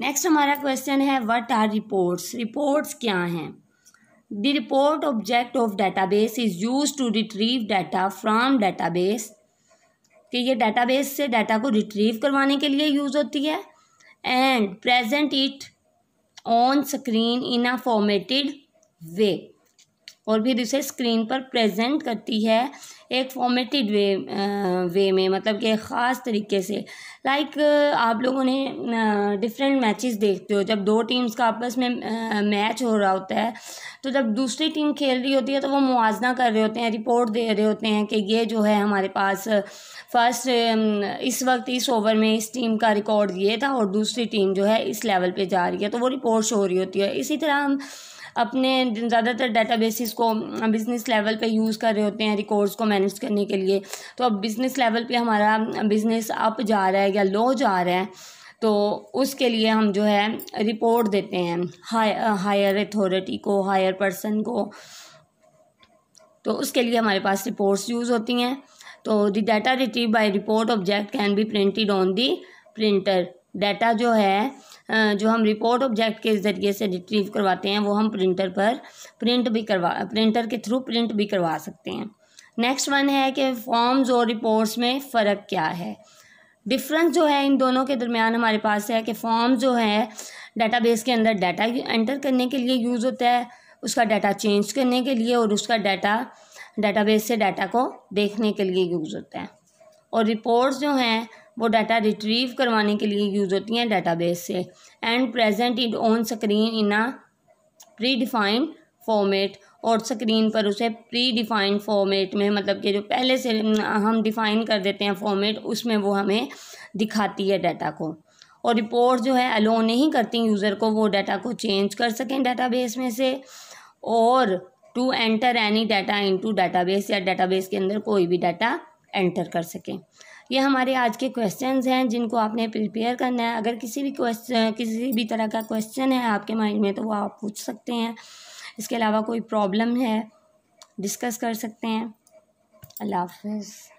Next हमारा question है what are reports reports क्या हैं? The report object of database is use to retrieve data from database कि ये डाटाबेस से डाटा को रिट्रीव करवाने के लिए यूज़ होती है। And present it on screen in a formatted way और फिर इसे स्क्रीन पर प्रेजेंट करती है एक फॉर्मेटेड वे वे में मतलब कि ख़ास तरीके से। लाइक आप लोगों ने डिफरेंट मैचेस देखते हो, जब दो टीम्स का आपस में मैच हो रहा होता है तो जब दूसरी टीम खेल रही होती है तो वो मुआजना कर रहे होते हैं रिपोर्ट दे रहे होते हैं कि ये जो है हमारे पास फ़र्स्ट इस वक्त इस ओवर में इस टीम का रिकॉर्ड ये था और दूसरी टीम जो है इस लेवल पर जा रही है तो वो रिपोर्ट शो हो रही होती है। इसी तरह हम अपने ज़्यादातर डाटाबेसिस को बिज़नेस लेवल पे यूज़ कर रहे होते हैं रिकॉर्ड्स को मैनेज करने के लिए। तो अब बिज़नेस लेवल पे हमारा बिज़नेस अप जा रहा है या लो जा रहा है तो उसके लिए हम जो है रिपोर्ट देते हैं। हाई हायर अथॉरिटी को हायर पर्सन को। तो उसके लिए हमारे पास रिपोर्ट्स यूज़ होती हैं। तो the data retrieve by report object can be printed on the printer data जो है जो हम रिपोर्ट ऑब्जेक्ट के ज़रिए से रिट्रीव करवाते हैं, वो हम प्रिंटर पर प्रिंट भी करवा प्रिंटर के थ्रू प्रिंट भी करवा सकते हैं। नेक्स्ट वन है कि फॉर्म्स और रिपोर्ट्स में फ़र्क क्या है। डिफरेंस जो है इन दोनों के दरमियान हमारे पास है कि फॉर्म जो है डाटाबेस के अंदर डाटा एंटर करने के लिए यूज़ होता है, उसका डाटा चेंज करने के लिए और उसका डाटा डाटाबेस से डाटा को देखने के लिए यूज़ होता है। और रिपोर्ट्स जो हैं वो डाटा रिट्रीव करवाने के लिए यूज़ होती हैं डाटाबेस से। And present it on screen in a predefined format और स्क्रीन पर उसे प्री डिफाइंड फॉर्मेट में मतलब कि जो पहले से हम डिफ़ाइन कर देते हैं फॉर्मेट उसमें वो हमें दिखाती है डाटा को। और रिपोर्ट जो है अलो नहीं करती यूज़र को, वो डाटा को चेंज कर सकें डाटाबेस में से। और to enter any data into database या डाटाबेस के अंदर कोई भी डाटा एंटर कर सकें। ये हमारे आज के क्वेश्चन हैं, जिनको आपने प्रिपेयर करना है। अगर किसी भी क्वेश्चन किसी भी तरह का क्वेश्चन है आपके माइंड में तो वो आप पूछ सकते हैं। इसके अलावा कोई प्रॉब्लम है डिस्कस कर सकते हैं। अल्लाह हाफिज़।